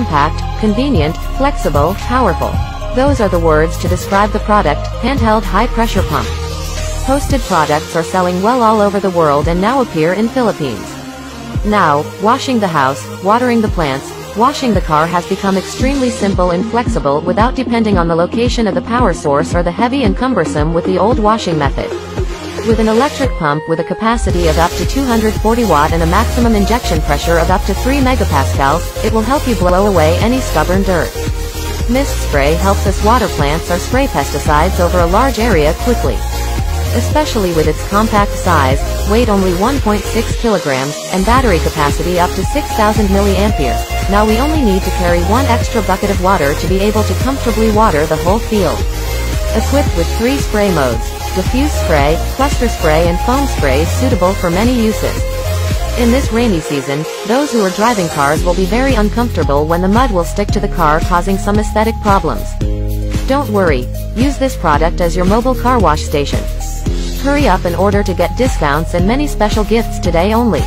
compact, convenient, flexible, powerful. Those are the words to describe the product, handheld high-pressure pump. Posted products are selling well all over the world and now appear in Philippines. Now, washing the house, watering the plants, washing the car has become extremely simple and flexible without depending on the location of the power source or the heavy and cumbersome with the old washing method. With an electric pump with a capacity of up to 240 watt and a maximum injection pressure of up to 3 megapascals, it will help you blow away any stubborn dirt. Mist spray helps us water plants or spray pesticides over a large area quickly. Especially with its compact size, weight only 1.6 kilograms, and battery capacity up to 6000 milliampere. Now we only need to carry one extra bucket of water to be able to comfortably water the whole field. Equipped with three spray modes, diffuse spray, cluster spray and foam spray is suitable for many uses. In this rainy season, those who are driving cars will be very uncomfortable when the mud will stick to the car causing some aesthetic problems. Don't worry, use this product as your mobile car wash station. Hurry up and order to get discounts and many special gifts today only.